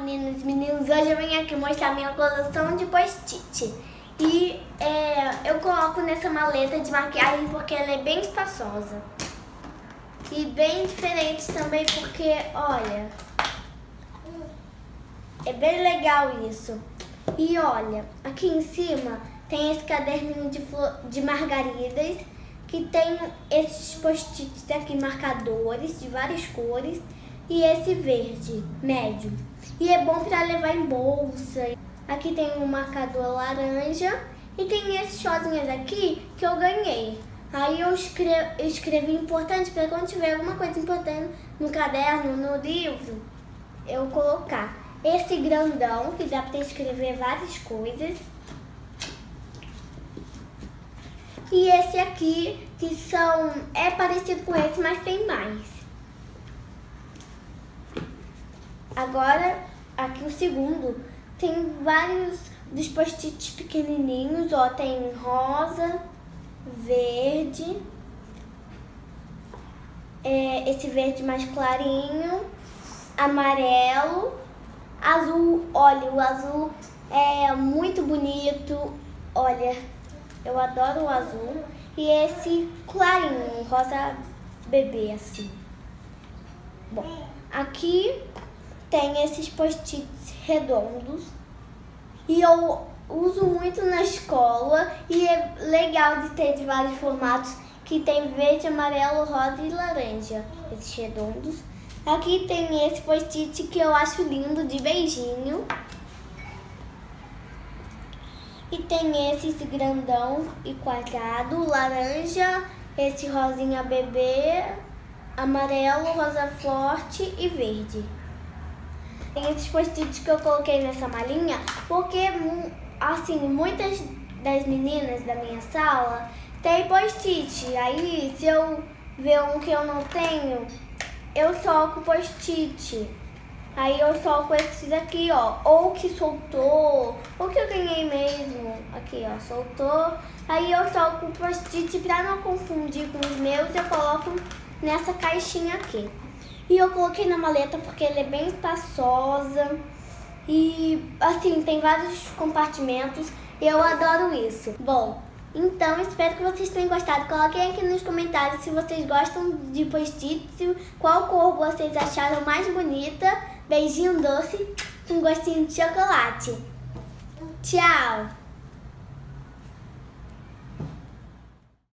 meninas e meninos, hoje eu vim aqui mostrar minha coleção de post-it. E é, eu coloco nessa maleta de maquiagem porque ela é bem espaçosa. E bem diferente também porque, olha, é bem legal isso. E olha, aqui em cima tem esse caderninho de, flor, de margaridas que tem esses post-its aqui, marcadores de várias cores e esse verde médio. E é bom para levar em bolsa. Aqui tem um marcador laranja e tem esses chozinhos aqui que eu ganhei. Aí eu escrevi, eu escrevi importante para quando tiver alguma coisa importante no caderno, no livro, eu colocar. Esse grandão, que dá para escrever várias coisas. E esse aqui, que são é parecido com esse, mas tem mais. Agora, aqui o segundo, tem vários dos post-its pequenininhos, ó, tem rosa, verde, é, esse verde mais clarinho, amarelo, azul, olha, o azul é muito bonito, olha, eu adoro o azul, e esse clarinho, rosa bebê, assim. Bom, aqui tem esses post-its redondos e eu uso muito na escola e é legal de ter de vários formatos que tem verde, amarelo, rosa e laranja, esses redondos. Aqui tem esse post-it que eu acho lindo de beijinho. E tem esse grandão e quadrado, laranja, esse rosinha bebê, amarelo, rosa forte e verde. Tem esses post-its que eu coloquei nessa malinha, porque, assim, muitas das meninas da minha sala tem post-it. Aí, se eu ver um que eu não tenho, eu soco post-it. Aí eu soco esses aqui, ó. Ou que soltou, ou que eu ganhei mesmo. Aqui, ó, soltou. Aí eu soco o post-it pra não confundir com os meus, eu coloco nessa caixinha aqui. E eu coloquei na maleta porque ela é bem espaçosa. E assim, tem vários compartimentos. Eu adoro isso. Bom, então espero que vocês tenham gostado. Coloquem aqui nos comentários se vocês gostam de post-its, qual cor vocês acharam mais bonita. Beijinho doce com gostinho de chocolate. Tchau!